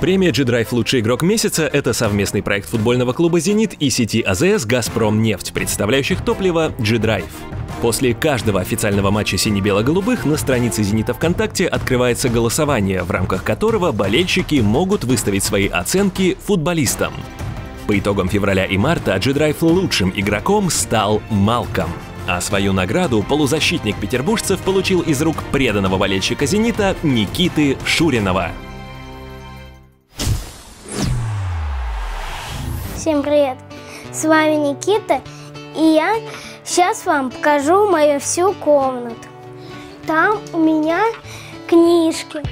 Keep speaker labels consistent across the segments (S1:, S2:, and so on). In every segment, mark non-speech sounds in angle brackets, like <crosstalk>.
S1: Премия G-Drive «Лучший игрок месяца» — это совместный проект футбольного клуба «Зенит» и сети АЗС «Газпром нефть», представляющих топливо G-Drive. После каждого официального матча сине-бело-голубых на странице «Зенита» ВКонтакте открывается голосование, в рамках которого болельщики могут выставить свои оценки футболистам. По итогам февраля и марта G-Drive лучшим игроком стал Малком. А свою награду полузащитник петербуржцев получил из рук преданного болельщика «Зенита» Никиты Шуринова.
S2: Всем привет! С вами Никита, и я сейчас вам покажу мою всю комнату. Там у меня книжки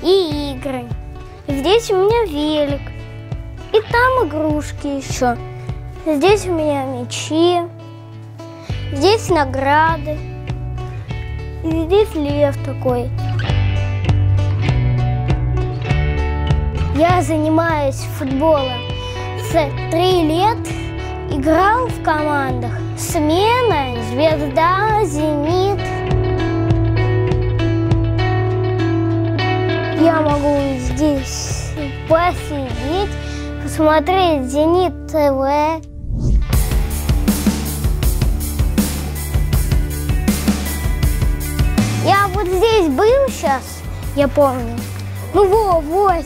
S2: и игры. Здесь у меня велик. И там игрушки еще. Здесь у меня мечи. Здесь награды. И здесь лев такой. Я занимаюсь футболом с три лет играл в командах «Смена», «Звезда», «Зенит». Я могу здесь посидеть, посмотреть «Зенит ТВ». Я вот здесь был сейчас, я помню. Ну вот, вот,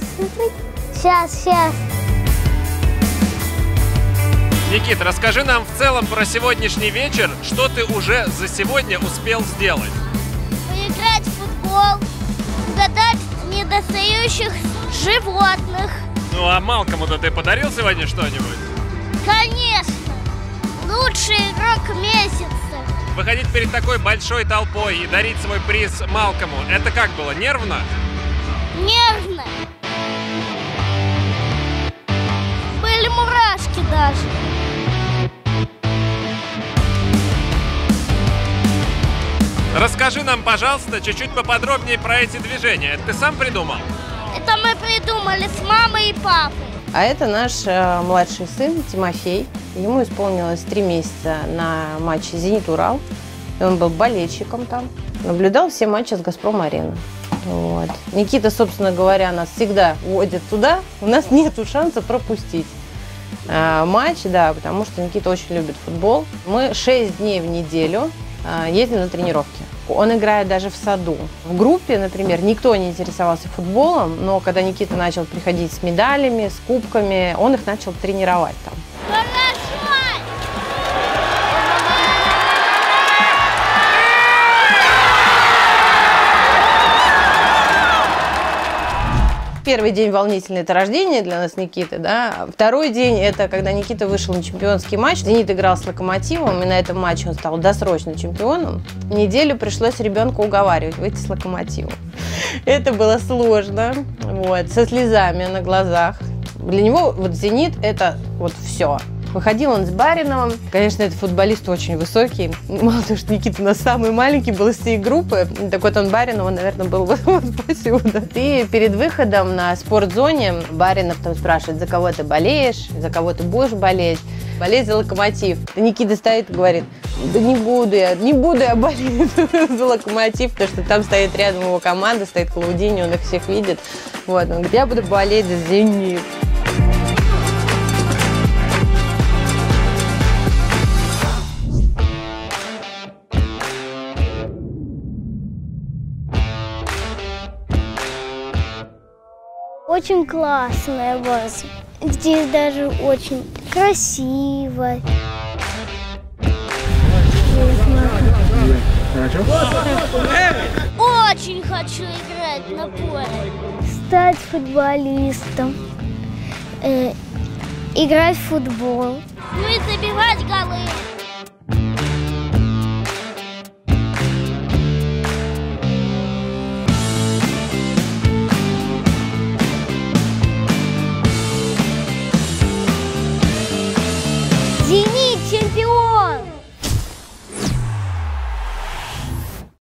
S2: сейчас, сейчас.
S3: Никит, расскажи нам в целом про сегодняшний вечер, что ты уже за сегодня успел сделать.
S2: Поиграть в футбол, угадать недостающих животных.
S3: Ну а Малкому-то ты подарил сегодня что-нибудь?
S2: Конечно, лучший игрок месяца.
S3: Выходить перед такой большой толпой и дарить свой приз Малкому, это как было, нервно?
S2: Нервно. Были мурашки даже.
S3: Расскажи нам, пожалуйста, чуть-чуть поподробнее про эти движения. Это ты сам придумал?
S2: Это мы придумали с мамой и папой.
S4: А это наш э, младший сын Тимофей. Ему исполнилось три месяца на матче «Зенит-Урал». И он был болельщиком там. Наблюдал все матчи с «Газпром-арены». Вот. Никита, собственно говоря, нас всегда водит туда. У нас <laughs> нет шанса пропустить э, матч, да, потому что Никита очень любит футбол. Мы шесть дней в неделю ездим на тренировки. Он играет даже в саду. В группе, например, никто не интересовался футболом, но когда Никита начал приходить с медалями, с кубками, он их начал тренировать Первый день волнительный – это рождение для нас Никиты, да. Второй день – это когда Никита вышел на чемпионский матч. Зенит играл с Локомотивом, и на этом матче он стал досрочно чемпионом. Неделю пришлось ребенка уговаривать выйти с Локомотивом. <laughs> Это было сложно, вот, со слезами на глазах. Для него вот «Зенит» – это вот все. Выходил он с Бариновым. Конечно, этот футболист очень высокий. <laughs> Мало того, что Никита у нас самый маленький был из всей группы. Так вот он Баринова, наверное, был <laughs> вот, посюда. И перед выходом на спортзоне Баринов там спрашивает, за кого ты болеешь, за кого ты будешь болеть. Болеть за локомотив. Никита стоит и говорит, да не буду я, не буду я болеть <laughs> за локомотив, потому что там стоит рядом его команда, стоит Клаудини, он их всех видит. Вот, он говорит, я буду болеть за Зенит.
S2: Очень классная база. Здесь даже очень красиво. Очень хочу играть на поле. Стать футболистом. э, играть в футбол. Ну и забивать голы.